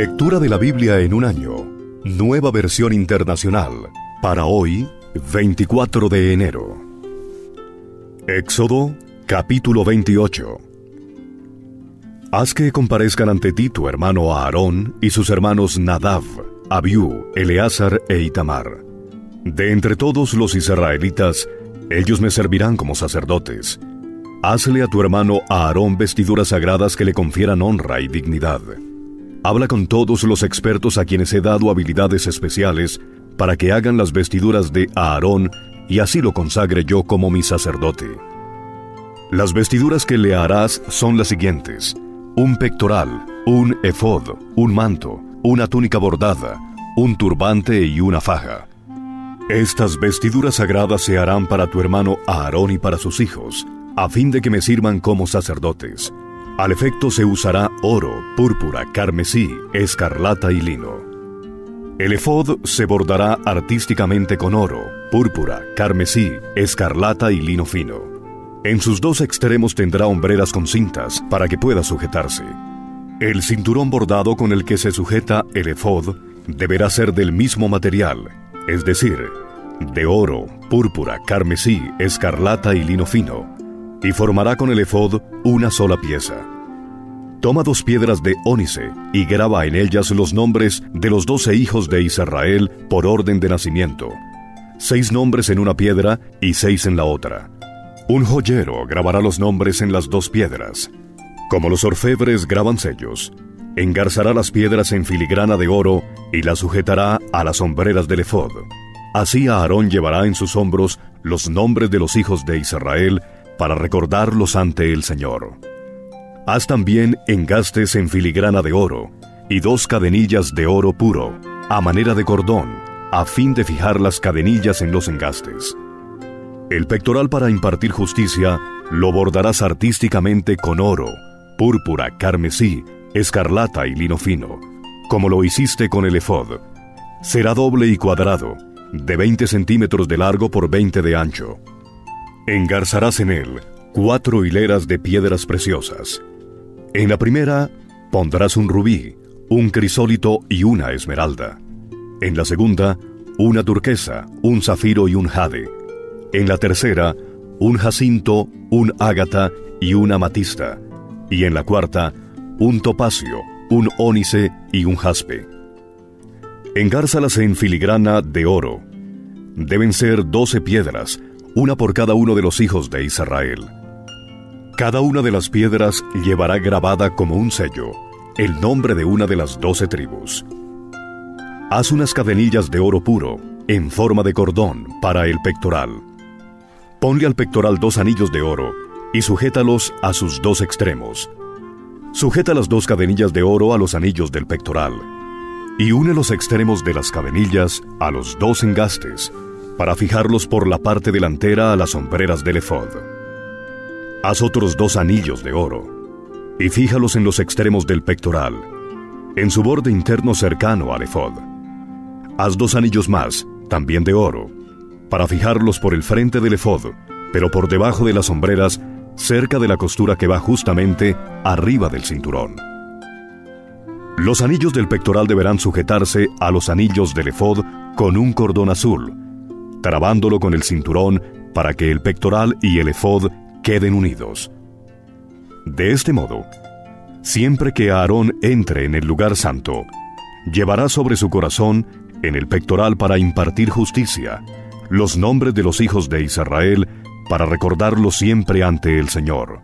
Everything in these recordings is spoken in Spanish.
Lectura de la Biblia en un año. Nueva versión internacional. Para hoy, 24 de enero. Éxodo, capítulo 28. Haz que comparezcan ante ti tu hermano Aarón y sus hermanos Nadab, Abiú, Eleazar e Itamar. De entre todos los israelitas, ellos me servirán como sacerdotes. Hazle a tu hermano Aarón vestiduras sagradas que le confieran honra y dignidad. Habla con todos los expertos a quienes he dado habilidades especiales para que hagan las vestiduras de Aarón y así lo consagre yo como mi sacerdote. Las vestiduras que le harás son las siguientes: un pectoral, un efod, un manto, una túnica bordada, un turbante y una faja. Estas vestiduras sagradas se harán para tu hermano Aarón y para sus hijos, a fin de que me sirvan como sacerdotes. Al efecto se usará oro, púrpura, carmesí, escarlata y lino. El efod se bordará artísticamente con oro, púrpura, carmesí, escarlata y lino fino. En sus dos extremos tendrá hombreras con cintas para que pueda sujetarse. El cinturón bordado con el que se sujeta el efod deberá ser del mismo material, es decir, de oro, púrpura, carmesí, escarlata y lino fino, y formará con el efod una sola pieza. Toma dos piedras de ónice y graba en ellas los nombres de los doce hijos de Israel por orden de nacimiento, seis nombres en una piedra y seis en la otra. Un joyero grabará los nombres en las dos piedras. Como los orfebres graban sellos, engarzará las piedras en filigrana de oro y las sujetará a las sombreras del efod. Así Aarón llevará en sus hombros los nombres de los hijos de Israel para recordarlos ante el Señor. Haz también engastes en filigrana de oro y dos cadenillas de oro puro, a manera de cordón, a fin de fijar las cadenillas en los engastes. El pectoral para impartir justicia lo bordarás artísticamente con oro, púrpura, carmesí, escarlata y lino fino, como lo hiciste con el efod. Será doble y cuadrado, de 20 centímetros de largo por 20 de ancho. Engarzarás en él cuatro hileras de piedras preciosas. En la primera pondrás un rubí, un crisólito y una esmeralda. En la segunda, una turquesa, un zafiro y un jade. En la tercera, un jacinto, un ágata y una amatista. Y en la cuarta, un topacio, un ónice y un jaspe. Engárzalas en filigrana de oro. Deben ser doce piedras, una por cada uno de los hijos de Israel. Cada una de las piedras llevará grabada como un sello el nombre de una de las doce tribus. Haz unas cadenillas de oro puro, en forma de cordón, para el pectoral. Ponle al pectoral dos anillos de oro y sujétalos a sus dos extremos. Sujeta las dos cadenillas de oro a los anillos del pectoral y une los extremos de las cadenillas a los dos engastes para fijarlos por la parte delantera a las sombreras del efod. Haz otros dos anillos de oro y fíjalos en los extremos del pectoral, en su borde interno cercano al efod. Haz dos anillos más, también de oro, para fijarlos por el frente del efod, pero por debajo de las sombreras, cerca de la costura que va justamente arriba del cinturón. Los anillos del pectoral deberán sujetarse a los anillos del efod con un cordón azul, trabándolo con el cinturón para que el pectoral y el efod queden unidos. De este modo, siempre que Aarón entre en el lugar santo, llevará sobre su corazón, en el pectoral para impartir justicia, los nombres de los hijos de Israel para recordarlos siempre ante el Señor.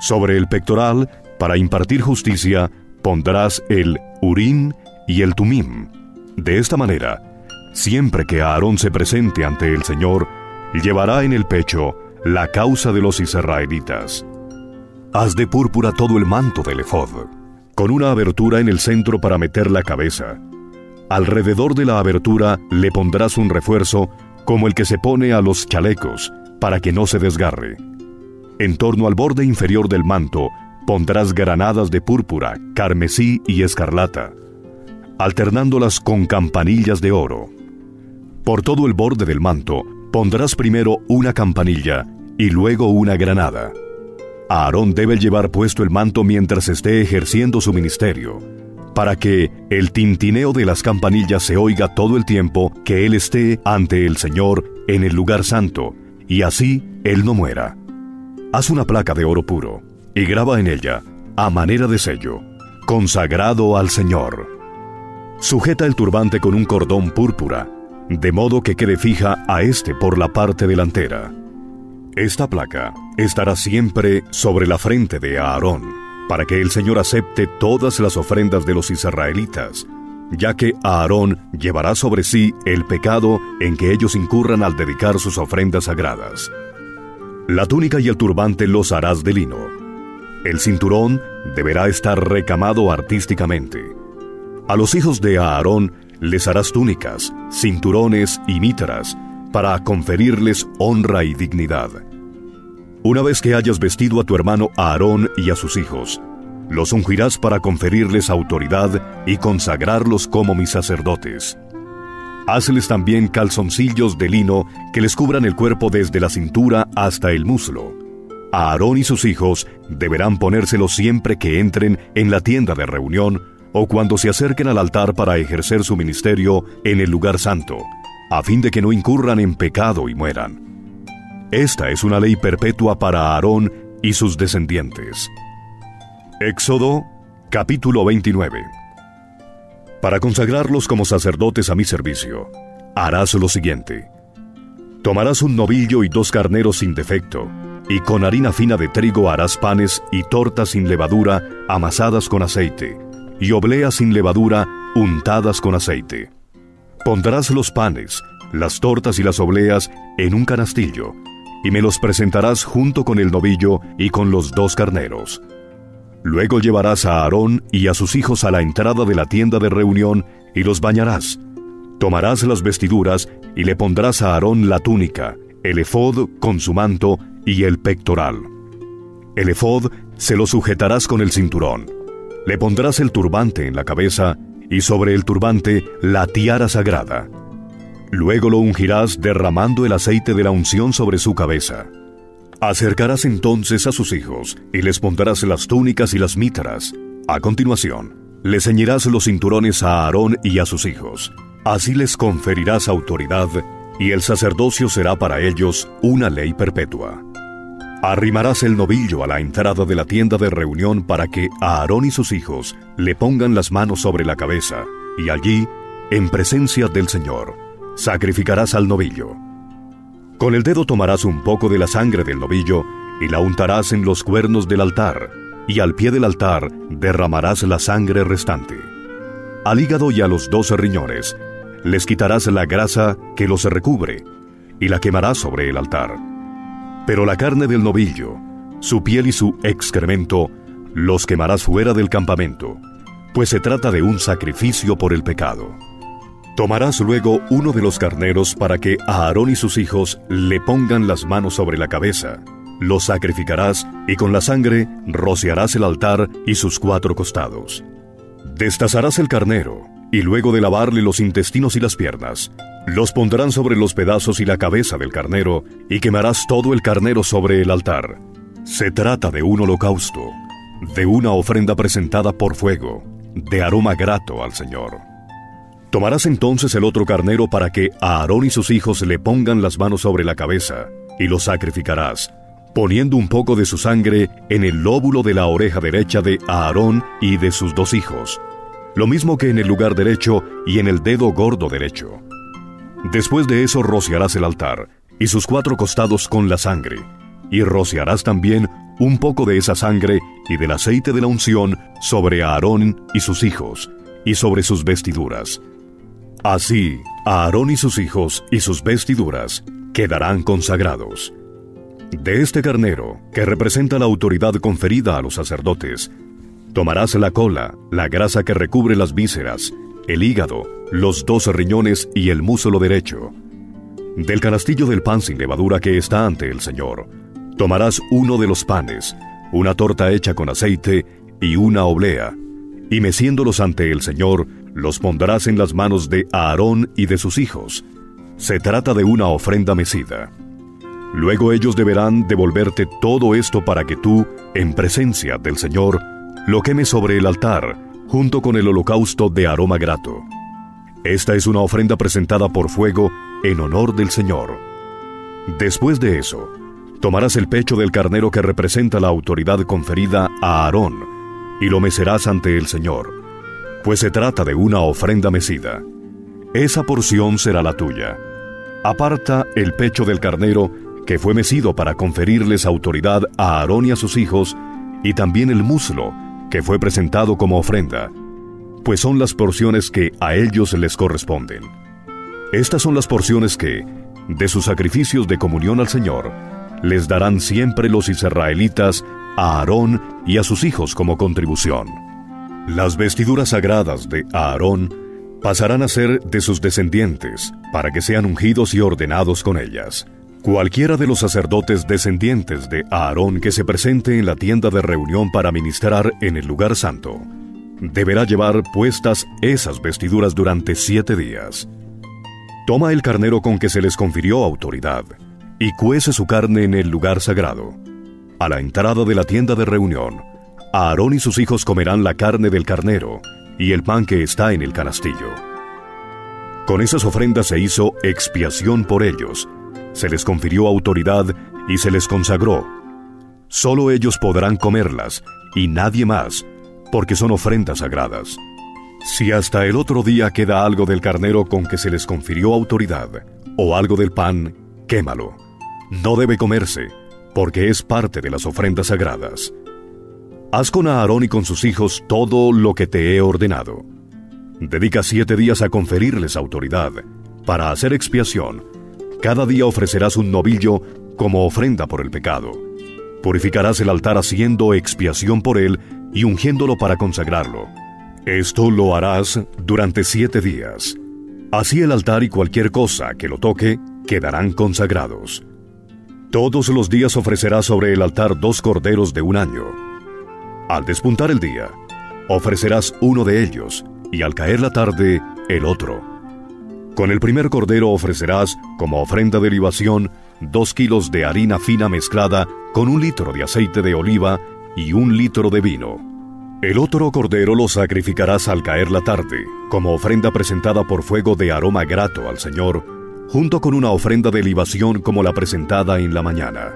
Sobre el pectoral, para impartir justicia, pondrás el Urim y el Tumim. De esta manera, Siempre que Aarón se presente ante el Señor, llevará en el pecho la causa de los israelitas. Haz de púrpura todo el manto del efod, con una abertura en el centro para meter la cabeza. Alrededor de la abertura le pondrás un refuerzo como el que se pone a los chalecos, para que no se desgarre. En torno al borde inferior del manto pondrás granadas de púrpura, carmesí y escarlata, alternándolas con campanillas de oro. Por todo el borde del manto pondrás primero una campanilla y luego una granada. Aarón debe llevar puesto el manto mientras esté ejerciendo su ministerio, para que el tintineo de las campanillas se oiga todo el tiempo que Él esté ante el Señor en el lugar santo, y así Él no muera. Haz una placa de oro puro y graba en ella, a manera de sello, consagrado al Señor. Sujeta el turbante con un cordón púrpura, de modo que quede fija a este por la parte delantera. Esta placa estará siempre sobre la frente de Aarón, para que el Señor acepte todas las ofrendas de los israelitas, ya que Aarón llevará sobre sí el pecado en que ellos incurran al dedicar sus ofrendas sagradas. La túnica y el turbante los harás de lino. El cinturón deberá estar recamado artísticamente. A los hijos de Aarón les harás túnicas, cinturones y mitras, para conferirles honra y dignidad. Una vez que hayas vestido a tu hermano Aarón y a sus hijos, los ungirás para conferirles autoridad y consagrarlos como mis sacerdotes. Hazles también calzoncillos de lino que les cubran el cuerpo desde la cintura hasta el muslo. Aarón y sus hijos deberán ponérselos siempre que entren en la tienda de reunión o cuando se acerquen al altar para ejercer su ministerio en el lugar santo a fin de que no incurran en pecado y mueran. Esta es una ley perpetua para Aarón y sus descendientes. Éxodo capítulo 29 Para consagrarlos como sacerdotes a mi servicio, harás lo siguiente. Tomarás un novillo y dos carneros sin defecto, y con harina fina de trigo harás panes y tortas sin levadura amasadas con aceite, y obleas sin levadura untadas con aceite. Pondrás los panes, las tortas y las obleas en un canastillo, y me los presentarás junto con el novillo y con los dos carneros. Luego llevarás a Aarón y a sus hijos a la entrada de la tienda de reunión y los bañarás. Tomarás las vestiduras y le pondrás a Aarón la túnica, el efod con su manto y el pectoral. El efod se lo sujetarás con el cinturón. Le pondrás el turbante en la cabeza y sobre el turbante la tiara sagrada. Luego lo ungirás derramando el aceite de la unción sobre su cabeza. Acercarás entonces a sus hijos y les pondrás las túnicas y las mítras. A continuación, le ceñirás los cinturones a Aarón y a sus hijos. Así les conferirás autoridad y el sacerdocio será para ellos una ley perpetua. Arrimarás el novillo a la entrada de la tienda de reunión para que Aarón y sus hijos le pongan las manos sobre la cabeza, y allí, en presencia del Señor, sacrificarás al novillo. Con el dedo tomarás un poco de la sangre del novillo y la untarás en los cuernos del altar, y al pie del altar derramarás la sangre restante. Al hígado y a los dos riñones les quitarás la grasa que los recubre, y la quemarás sobre el altar pero la carne del novillo, su piel y su excremento, los quemarás fuera del campamento, pues se trata de un sacrificio por el pecado. Tomarás luego uno de los carneros para que Aarón y sus hijos le pongan las manos sobre la cabeza. Lo sacrificarás y con la sangre rociarás el altar y sus cuatro costados. Destazarás el carnero y luego de lavarle los intestinos y las piernas, los pondrán sobre los pedazos y la cabeza del carnero, y quemarás todo el carnero sobre el altar. Se trata de un holocausto, de una ofrenda presentada por fuego, de aroma grato al Señor. Tomarás entonces el otro carnero para que Aarón y sus hijos le pongan las manos sobre la cabeza, y lo sacrificarás, poniendo un poco de su sangre en el lóbulo de la oreja derecha de Aarón y de sus dos hijos, lo mismo que en el lugar derecho y en el dedo gordo derecho. Después de eso rociarás el altar y sus cuatro costados con la sangre, y rociarás también un poco de esa sangre y del aceite de la unción sobre Aarón y sus hijos, y sobre sus vestiduras. Así, Aarón y sus hijos y sus vestiduras quedarán consagrados. De este carnero, que representa la autoridad conferida a los sacerdotes, tomarás la cola, la grasa que recubre las vísceras, el hígado, los dos riñones y el muslo derecho. Del canastillo del pan sin levadura que está ante el Señor, tomarás uno de los panes, una torta hecha con aceite y una oblea, y meciéndolos ante el Señor, los pondrás en las manos de Aarón y de sus hijos. Se trata de una ofrenda mecida. Luego ellos deberán devolverte todo esto para que tú, en presencia del Señor, lo quemes sobre el altar, junto con el holocausto de aroma grato. Esta es una ofrenda presentada por fuego en honor del Señor. Después de eso, tomarás el pecho del carnero que representa la autoridad conferida a Aarón y lo mecerás ante el Señor, pues se trata de una ofrenda mecida. Esa porción será la tuya. Aparta el pecho del carnero que fue mecido para conferirles autoridad a Aarón y a sus hijos, y también el muslo, que fue presentado como ofrenda, pues son las porciones que a ellos les corresponden. Estas son las porciones que, de sus sacrificios de comunión al Señor, les darán siempre los israelitas a Aarón y a sus hijos como contribución. Las vestiduras sagradas de Aarón pasarán a ser de sus descendientes, para que sean ungidos y ordenados con ellas. Cualquiera de los sacerdotes descendientes de Aarón que se presente en la tienda de reunión para ministrar en el lugar santo, deberá llevar puestas esas vestiduras durante siete días. Toma el carnero con que se les confirió autoridad y cuece su carne en el lugar sagrado. A la entrada de la tienda de reunión, Aarón y sus hijos comerán la carne del carnero y el pan que está en el canastillo. Con esas ofrendas se hizo expiación por ellos, se les confirió autoridad y se les consagró. Solo ellos podrán comerlas y nadie más, porque son ofrendas sagradas. Si hasta el otro día queda algo del carnero con que se les confirió autoridad, o algo del pan, quémalo. No debe comerse, porque es parte de las ofrendas sagradas. Haz con Aarón y con sus hijos todo lo que te he ordenado. Dedica siete días a conferirles autoridad, para hacer expiación, cada día ofrecerás un novillo como ofrenda por el pecado. Purificarás el altar haciendo expiación por él y ungiéndolo para consagrarlo. Esto lo harás durante siete días. Así el altar y cualquier cosa que lo toque quedarán consagrados. Todos los días ofrecerás sobre el altar dos corderos de un año. Al despuntar el día, ofrecerás uno de ellos y al caer la tarde el otro. Con el primer cordero ofrecerás, como ofrenda de libación, dos kilos de harina fina mezclada con un litro de aceite de oliva y un litro de vino. El otro cordero lo sacrificarás al caer la tarde, como ofrenda presentada por fuego de aroma grato al Señor, junto con una ofrenda de libación como la presentada en la mañana.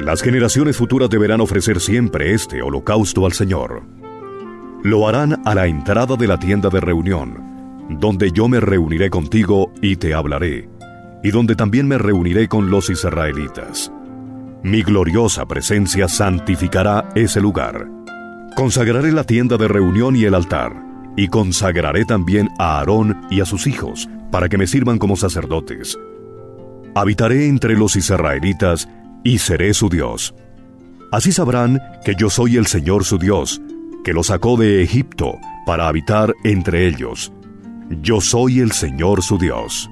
Las generaciones futuras deberán ofrecer siempre este holocausto al Señor. Lo harán a la entrada de la tienda de reunión, donde yo me reuniré contigo y te hablaré, y donde también me reuniré con los israelitas. Mi gloriosa presencia santificará ese lugar. Consagraré la tienda de reunión y el altar, y consagraré también a Aarón y a sus hijos, para que me sirvan como sacerdotes. Habitaré entre los israelitas y seré su Dios. Así sabrán que yo soy el Señor su Dios, que los sacó de Egipto para habitar entre ellos yo soy el Señor su Dios.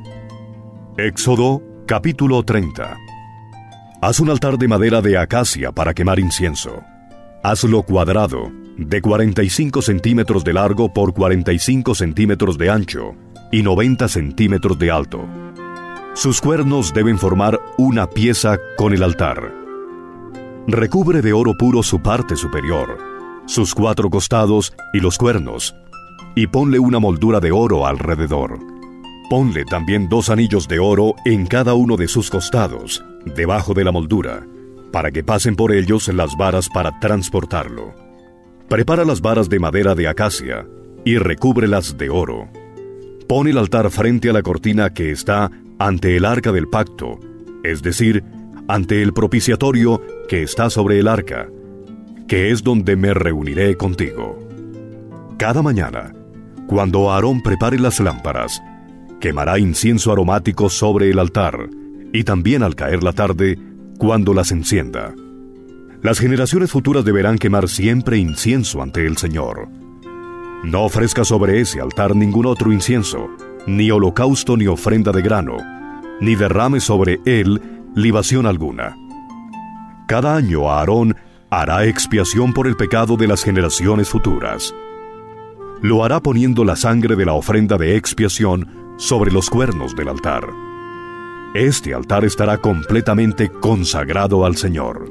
Éxodo capítulo 30. Haz un altar de madera de acacia para quemar incienso. Hazlo cuadrado, de 45 centímetros de largo por 45 centímetros de ancho y 90 centímetros de alto. Sus cuernos deben formar una pieza con el altar. Recubre de oro puro su parte superior, sus cuatro costados y los cuernos, y ponle una moldura de oro alrededor. Ponle también dos anillos de oro en cada uno de sus costados, debajo de la moldura, para que pasen por ellos las varas para transportarlo. Prepara las varas de madera de acacia y recúbrelas de oro. Pon el altar frente a la cortina que está ante el arca del pacto, es decir, ante el propiciatorio que está sobre el arca, que es donde me reuniré contigo. Cada mañana, cuando Aarón prepare las lámparas, quemará incienso aromático sobre el altar, y también al caer la tarde, cuando las encienda. Las generaciones futuras deberán quemar siempre incienso ante el Señor. No ofrezca sobre ese altar ningún otro incienso, ni holocausto ni ofrenda de grano, ni derrame sobre él libación alguna. Cada año Aarón hará expiación por el pecado de las generaciones futuras lo hará poniendo la sangre de la ofrenda de expiación sobre los cuernos del altar. Este altar estará completamente consagrado al Señor.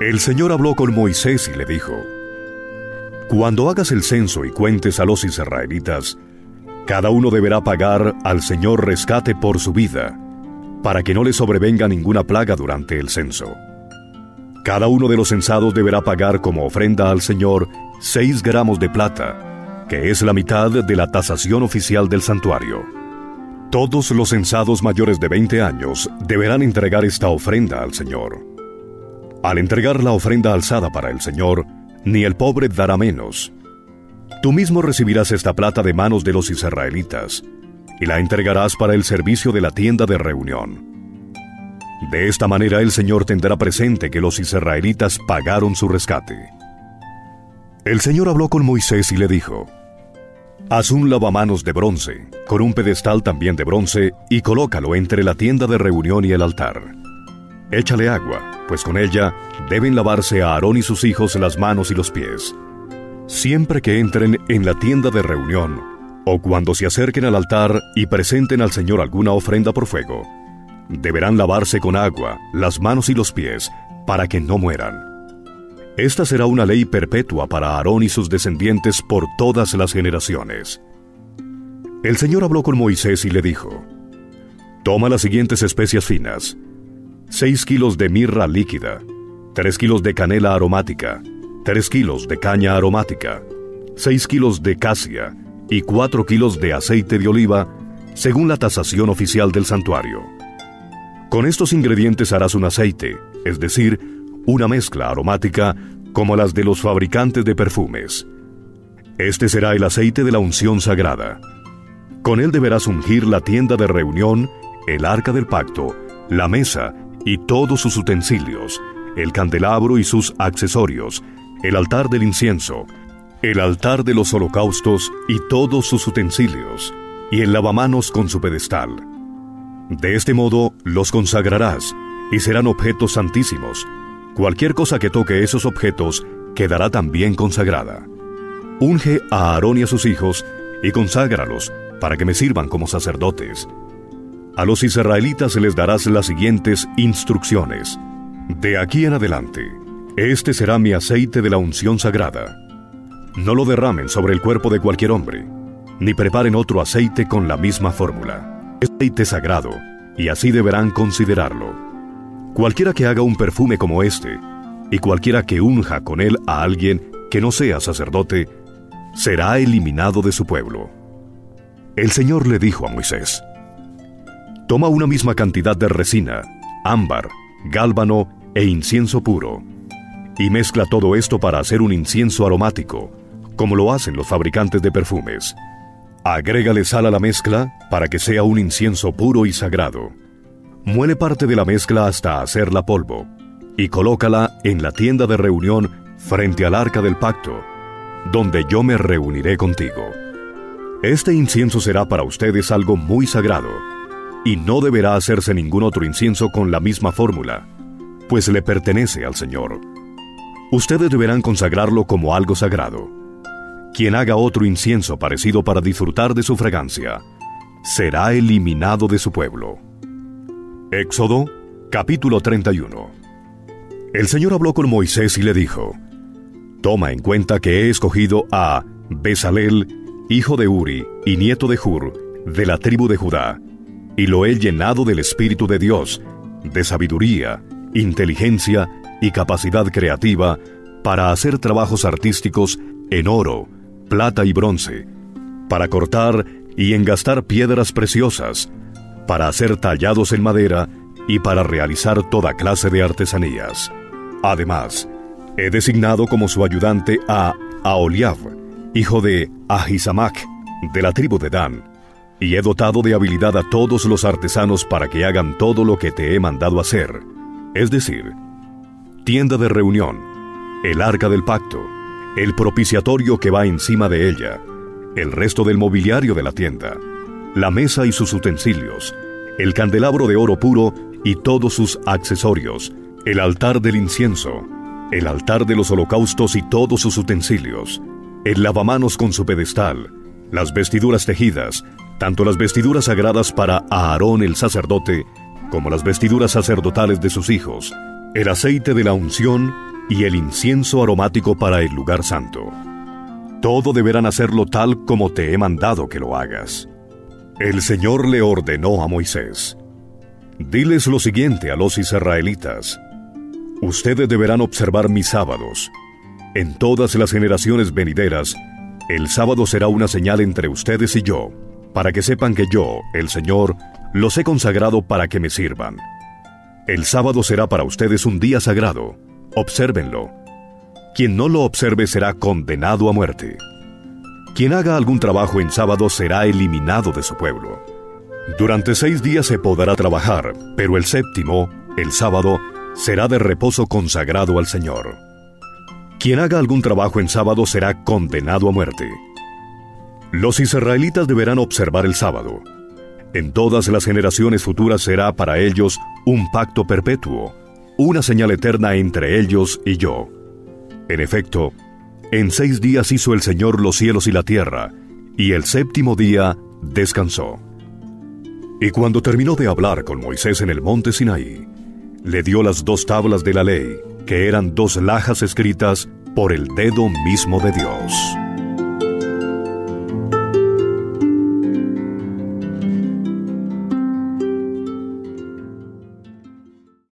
El Señor habló con Moisés y le dijo, Cuando hagas el censo y cuentes a los israelitas, cada uno deberá pagar al Señor rescate por su vida, para que no le sobrevenga ninguna plaga durante el censo. Cada uno de los censados deberá pagar como ofrenda al Señor seis gramos de plata, que es la mitad de la tasación oficial del santuario. Todos los censados mayores de 20 años deberán entregar esta ofrenda al Señor. Al entregar la ofrenda alzada para el Señor, ni el pobre dará menos. Tú mismo recibirás esta plata de manos de los israelitas y la entregarás para el servicio de la tienda de reunión. De esta manera el Señor tendrá presente que los israelitas pagaron su rescate. El Señor habló con Moisés y le dijo, Haz un lavamanos de bronce, con un pedestal también de bronce, y colócalo entre la tienda de reunión y el altar. Échale agua, pues con ella deben lavarse a Aarón y sus hijos las manos y los pies. Siempre que entren en la tienda de reunión, o cuando se acerquen al altar y presenten al Señor alguna ofrenda por fuego, deberán lavarse con agua las manos y los pies para que no mueran. Esta será una ley perpetua para Aarón y sus descendientes por todas las generaciones. El Señor habló con Moisés y le dijo, Toma las siguientes especias finas, 6 kilos de mirra líquida, 3 kilos de canela aromática, 3 kilos de caña aromática, 6 kilos de casia y 4 kilos de aceite de oliva, según la tasación oficial del santuario. Con estos ingredientes harás un aceite, es decir, una mezcla aromática como las de los fabricantes de perfumes. Este será el aceite de la unción sagrada. Con él deberás ungir la tienda de reunión, el arca del pacto, la mesa y todos sus utensilios, el candelabro y sus accesorios, el altar del incienso, el altar de los holocaustos y todos sus utensilios, y el lavamanos con su pedestal. De este modo los consagrarás, y serán objetos santísimos. Cualquier cosa que toque esos objetos quedará también consagrada. Unge a Aarón y a sus hijos, y conságralos, para que me sirvan como sacerdotes. A los israelitas les darás las siguientes instrucciones. De aquí en adelante, este será mi aceite de la unción sagrada. No lo derramen sobre el cuerpo de cualquier hombre, ni preparen otro aceite con la misma fórmula. Es aceite sagrado, y así deberán considerarlo. Cualquiera que haga un perfume como este, y cualquiera que unja con él a alguien que no sea sacerdote, será eliminado de su pueblo. El Señor le dijo a Moisés, Toma una misma cantidad de resina, ámbar, gálbano e incienso puro, y mezcla todo esto para hacer un incienso aromático, como lo hacen los fabricantes de perfumes. Agrégale sal a la mezcla para que sea un incienso puro y sagrado. Muele parte de la mezcla hasta hacerla polvo, y colócala en la tienda de reunión frente al arca del pacto, donde yo me reuniré contigo. Este incienso será para ustedes algo muy sagrado y no deberá hacerse ningún otro incienso con la misma fórmula, pues le pertenece al Señor. Ustedes deberán consagrarlo como algo sagrado. Quien haga otro incienso parecido para disfrutar de su fragancia, será eliminado de su pueblo. Éxodo, capítulo 31. El Señor habló con Moisés y le dijo, Toma en cuenta que he escogido a Besalel, hijo de Uri y nieto de Hur, de la tribu de Judá, y lo he llenado del Espíritu de Dios, de sabiduría, inteligencia y capacidad creativa para hacer trabajos artísticos en oro, plata y bronce, para cortar y engastar piedras preciosas, para hacer tallados en madera y para realizar toda clase de artesanías. Además, he designado como su ayudante a Aholiab, hijo de Ahisamac, de la tribu de Dan, y he dotado de habilidad a todos los artesanos para que hagan todo lo que te he mandado hacer, es decir, tienda de reunión, el arca del pacto, el propiciatorio que va encima de ella, el resto del mobiliario de la tienda, la mesa y sus utensilios, el candelabro de oro puro y todos sus accesorios, el altar del incienso, el altar de los holocaustos y todos sus utensilios, el lavamanos con su pedestal, las vestiduras tejidas, tanto las vestiduras sagradas para Aarón el sacerdote, como las vestiduras sacerdotales de sus hijos, el aceite de la unción y el incienso aromático para el lugar santo. Todo deberán hacerlo tal como te he mandado que lo hagas. El Señor le ordenó a Moisés, Diles lo siguiente a los israelitas, Ustedes deberán observar mis sábados. En todas las generaciones venideras, el sábado será una señal entre ustedes y yo, para que sepan que yo, el Señor, los he consagrado para que me sirvan. El sábado será para ustedes un día sagrado. Obsérvenlo. Quien no lo observe será condenado a muerte. Quien haga algún trabajo en sábado será eliminado de su pueblo. Durante seis días se podrá trabajar, pero el séptimo, el sábado, será de reposo consagrado al Señor. Quien haga algún trabajo en sábado será condenado a muerte. Los israelitas deberán observar el sábado. En todas las generaciones futuras será para ellos un pacto perpetuo, una señal eterna entre ellos y yo. En efecto, en seis días hizo el Señor los cielos y la tierra, y el séptimo día descansó. Y cuando terminó de hablar con Moisés en el monte Sinaí, le dio las dos tablas de la ley, que eran dos lajas escritas por el dedo mismo de Dios.